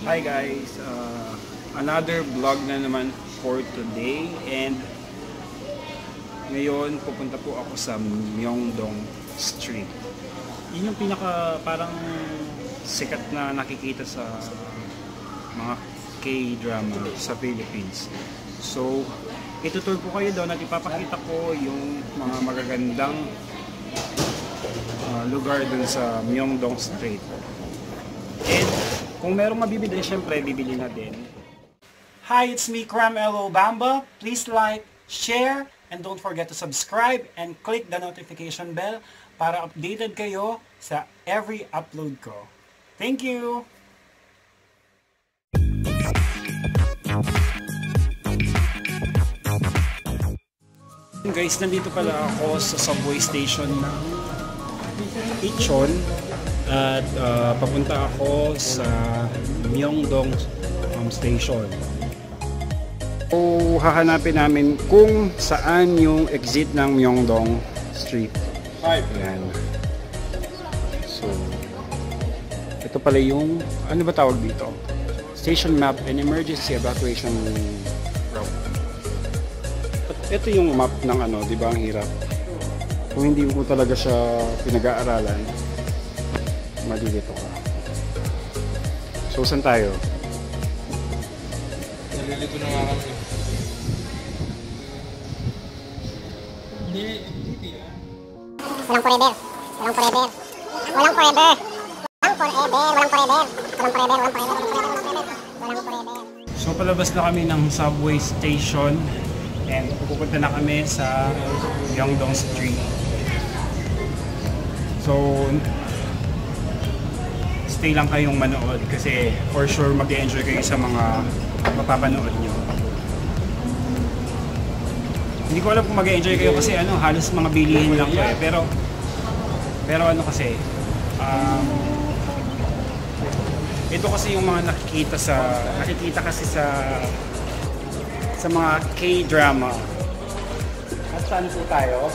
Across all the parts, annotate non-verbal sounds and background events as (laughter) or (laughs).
Hi guys, uh, another vlog na naman for today and ngayon pupunta po ako sa Myeongdong Street. Yun yung pinaka parang sikat na nakikita sa mga K-drama sa Philippines. So, itutur po kayo doon at ipapakita ko yung mga magagandang uh, lugar dun sa Myeongdong Street. And kung merong mabibili, syempre bibili na din. Hi, it's me, Cram Elo Bamba. Please like, share, and don't forget to subscribe and click the notification bell para updated kayo sa every upload ko. Thank you! Guys, nandito pala ako sa subway station ng Ichon at uh, papunta ako sa Myeongdong um, Station. So, hahanapin namin kung saan yung exit ng Myeongdong Street. Ayan. So, ito pala yung, ano ba tawag dito? Station map and emergency evacuation route. At ito yung map ng ano, di ba ang hirap? Kung hindi mo talaga siya pinag-aaralan, malilito ka. So, saan tayo? Nalilito na nga kami. Walang forever. Walang forever. Walang forever. Walang forever. Walang forever. Walang forever. Walang forever. Walang forever. Walang forever. So palabas na kami ng subway station and pupunta na kami sa Myeongdong Street. So stay lang kayong manood kasi for sure mag-enjoy kayo sa mga mapapanood nyo. Hindi ko alam kung mag-enjoy kayo kasi ano, halos mga bilihin lang ko eh. Pero, pero ano kasi, um, ito kasi yung mga nakikita sa nakikita kasi sa sa mga K-drama. At saan po tayo?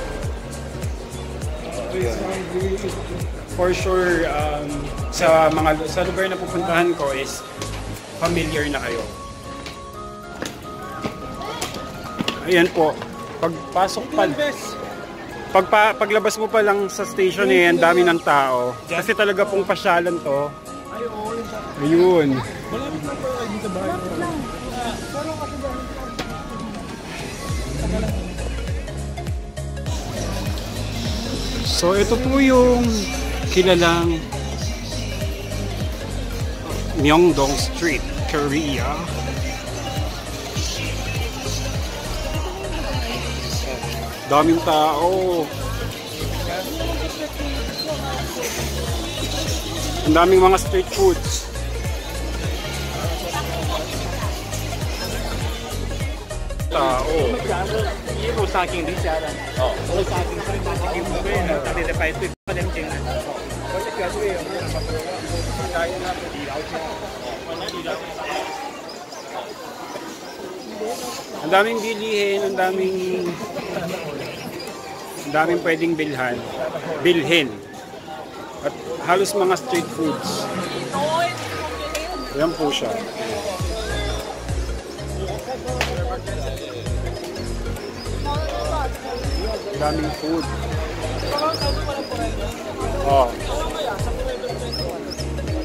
For sure um, sa mga sa lugar na pupuntahan ko is familiar na kayo. Ayan po. Pagpasok pa pagpa, paglabas mo pa lang sa station eh, ang dami ng tao. Kasi talaga pong pasyalan to. Ayun. Malapit lang pala kayo dito bahay. So ito po yung kilalang Myeongdong Street, Korea. Daming tao. Ang daming mga street foods. Tao. 一路上競點試下啦。哦，我哋晒競爭，但係競咩啊？但係就係對不點競啊。我一腳都要咁樣做啦，但係咧二樓啫。Ang oh. daming bilihin, ang daming ang daming pwedeng bilhan, bilhin. At halos mga street foods. Yan po siya daming food. Oh.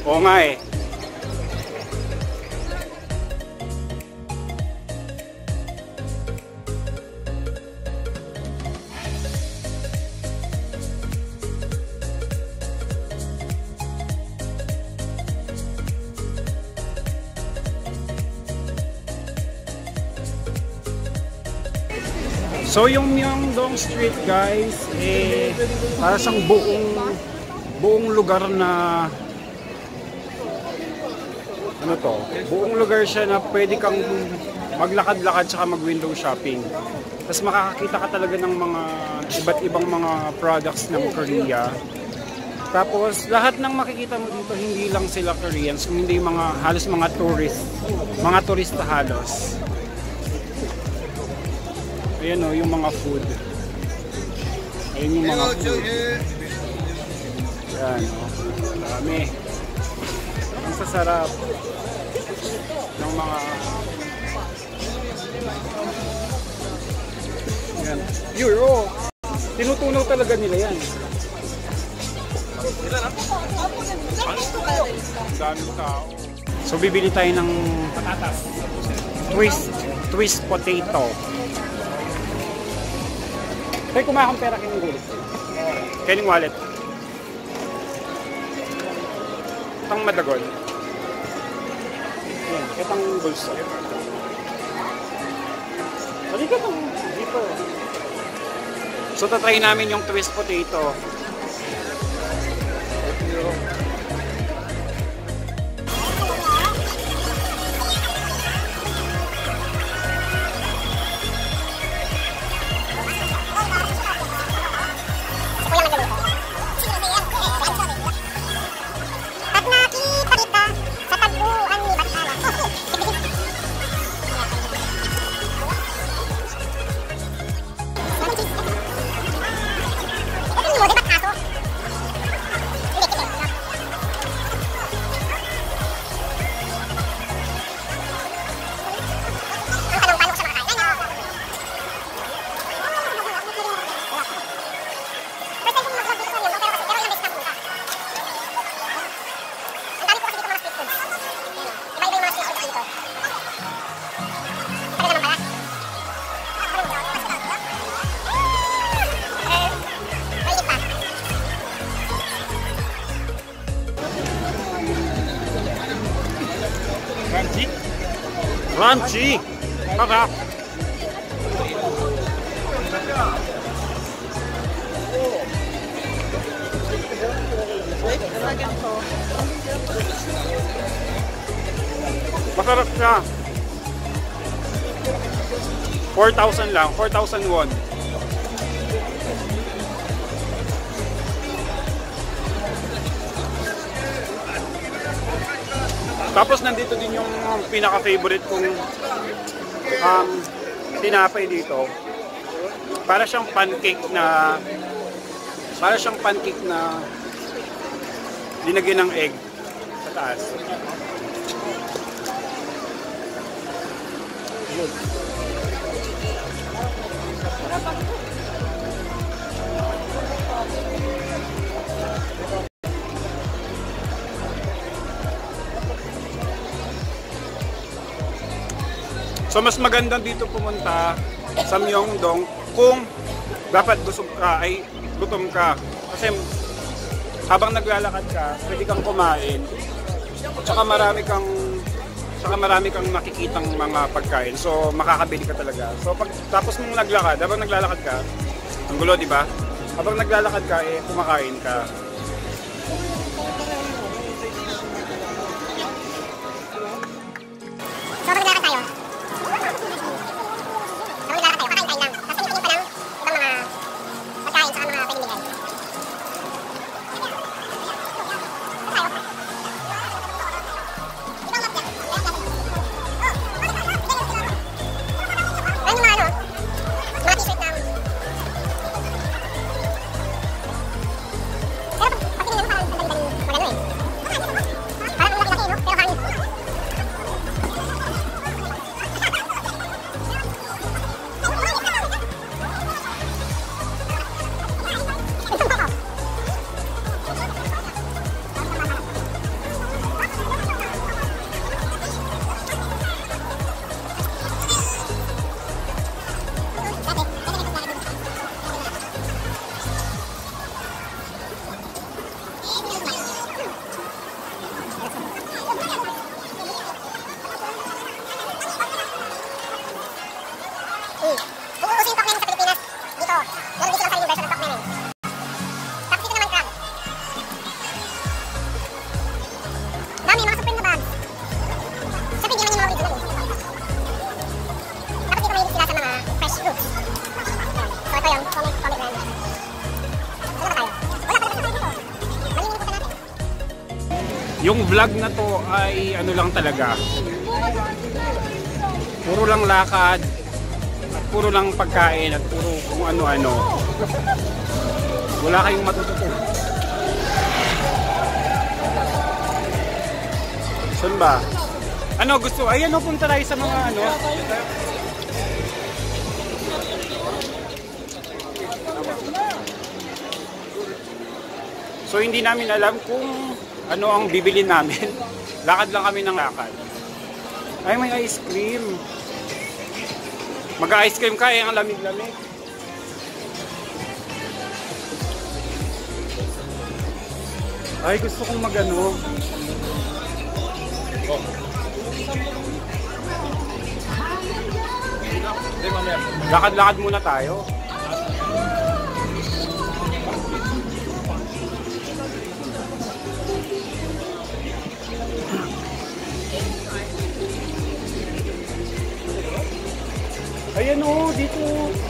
Oo nga eh. So yung Myeongdong Street guys, eh, para siyang buong buong lugar na ano to, buong lugar siya na pwede kang maglakad-lakad tsaka mag-window shopping. Tapos makakakita ka talaga ng mga iba't ibang mga products ng Korea. Tapos lahat ng makikita mo dito hindi lang sila Koreans, kundi mga halos mga tourist, mga turista halos. Ayan o, yung mga food. Ayan yung mga food. Ayan o. Dami. Ang sasarap. ng mga yan. Euro. Tinutunaw talaga nila yan. Daming tao. So bibili tayo ng patatas. Twist, twist potato. Kaya kumakang pera kining gulit. Kining wallet. Itang madagon. Yan, itang bulsa. Halika tong dito. So tatry namin yung twist potato. Crunchy! Sarap! Masarap siya. 4,000 lang. 4,000 won. Tapos nandito din yung pinaka-favorite kong um, tinapay dito. Para siyang pancake na para siyang pancake na dinagyan ng egg sa taas. So mas maganda dito pumunta sa Myeongdong kung dapat busog ka ay gutom ka. Kasi habang naglalakad ka, pwede kang kumain. Tsaka marami kang tsaka marami kang makikitang mga pagkain. So makakabili ka talaga. So pag tapos mong naglakad, habang naglalakad ka, ang gulo, di ba? Habang naglalakad ka, eh, kumakain ka. Hmm. Kung uusin yung namin sa Pilipinas, dito, meron din silang sariling version ng. Tapos dito naman crab. Dami, mga supreme na bags. Siyempre, hindi naman yung mga original eh. Tapos dito sa mga fresh fruits. Ito yung comic, comic brand. Ano ba? Wala pa naman tayo dito. Malingin. Yung vlog na to ay ano lang talaga. Puro lang lakad. Puro lang pagkain at puro kung ano-ano. Wala kayong matututo. Saan ba? Ano gusto? Ayan, no, punta tayo sa mga ano. So hindi namin alam kung ano ang bibili namin. (laughs) lakad lang kami ng lakad. Ay, may ice cream. Mag-ice cream ka, eh, ang lamig-lamig. Ay, gusto kong magano. Lakad-lakad muna tayo. Ayan o, dito.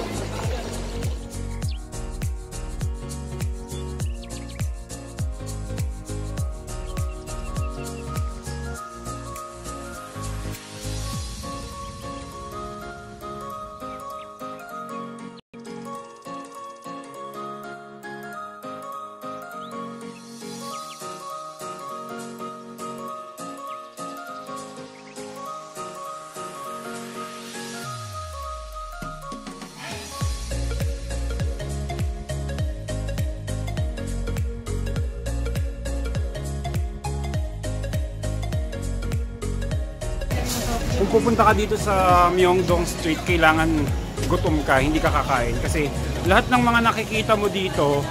Kung pupunta ka dito sa Myeongdong Street, kailangan gutom ka, hindi ka kakain. Kasi lahat ng mga nakikita mo dito,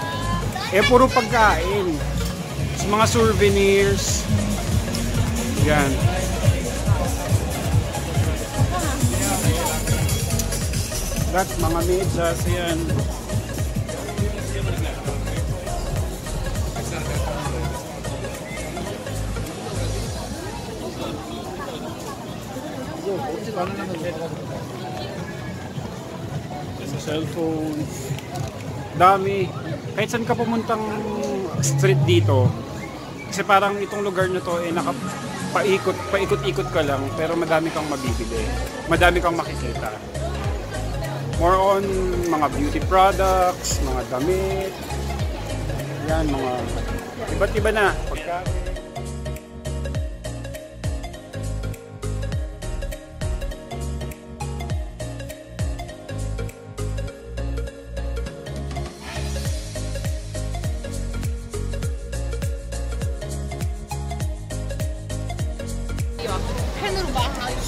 eh puro pagkain. Sa mga souvenirs. Yan. Lahat mga medyas, yan. Cellphones. Dami. Kahit saan ka pumuntang street dito, kasi parang itong lugar na to eh naka paikot, paikot-ikot ka lang pero madami kang mabibili. Madami kang makikita. More on mga beauty products, mga damit. Yan, mga iba't iba na. Pagkain.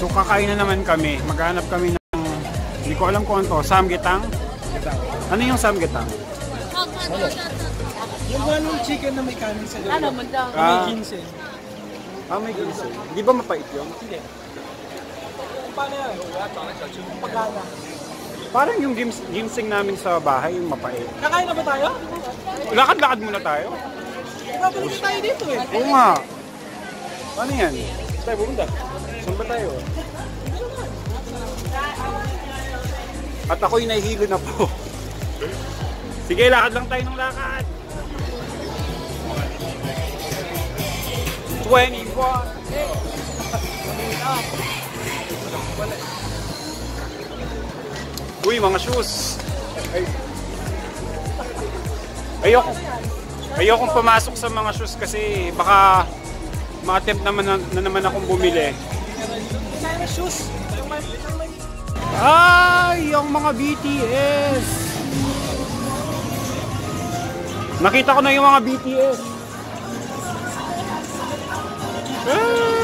So kakain na naman kami. Maghanap kami ng hindi ko alam kung ano to, samgyetang. Ano yung samgyetang? Yung ganong chicken na may kanin sa loob. Ano, magda. May Ah, ginseng. ah may ginseng. Di ba mapait yun? Hindi. Paano yan? Yung pagkala. Parang yung ginseng namin sa bahay, yung mapait. Kakain na ba tayo? Lakad-lakad muna tayo. Babalik na tayo dito eh. Oo nga. Ano yan? Tayo pumunta? Saan ba tayo? At ako'y nahihilo na po. Sige, lakad lang tayo ng lakad. 21. Uy, mga shoes. Ay. Ayoko. Ayokong pumasok sa mga shoes kasi baka ma-attempt naman na, na naman akong bumili. Ay, yung mga BTS. Nakita ko na yung mga BTS. Ay!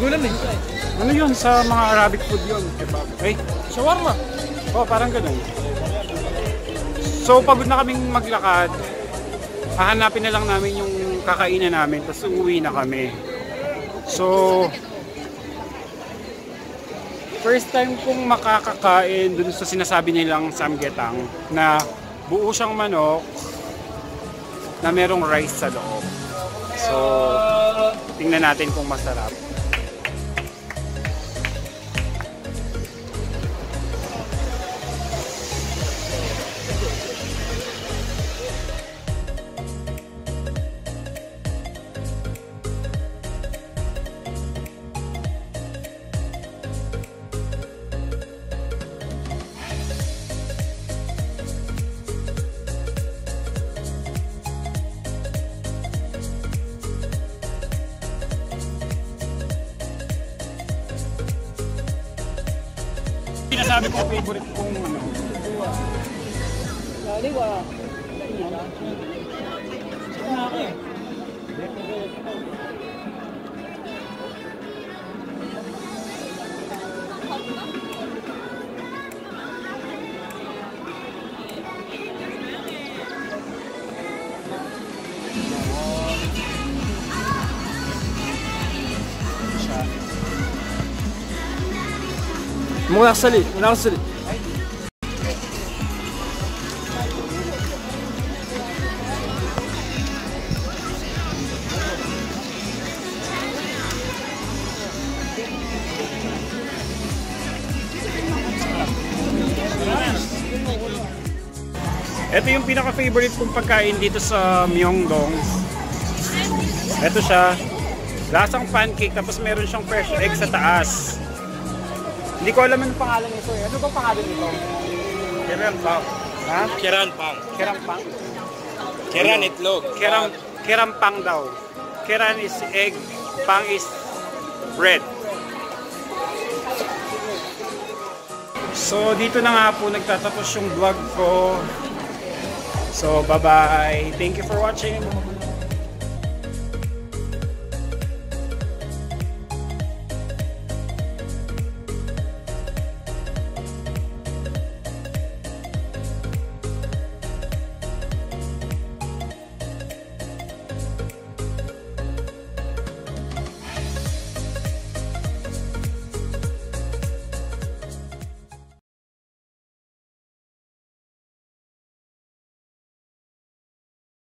Ko alam eh. Ano yun? Sa mga Arabic food yun. Kebab. Ay, Shawarma. oh, parang ganun. So, pagod na kaming maglakad, hahanapin na lang namin yung kakainan namin, tapos uuwi na kami. So, first time kong makakakain dun sa sinasabi nilang samgyetang na buo siyang manok na merong rice sa loob. So, tingnan natin kung masarap. dami kong favorite kong ano. Lali ko ah. Ano ako eh. Thank you. Muna sali, muna sali. Ito yung pinaka-favorite kong pagkain dito sa Myeongdong. Ito siya. Lasang pancake tapos meron siyang fresh egg sa taas. Hindi ko alam ang pangalan nito eh. Ano ba pangalan nito? Keran pang. Ha? Keran pang. Kerampang? Keran itlog. Keram, kerampang daw. Keran is egg, pang is bread. So dito na nga po nagtatapos yung vlog ko. So bye-bye. Thank you for watching.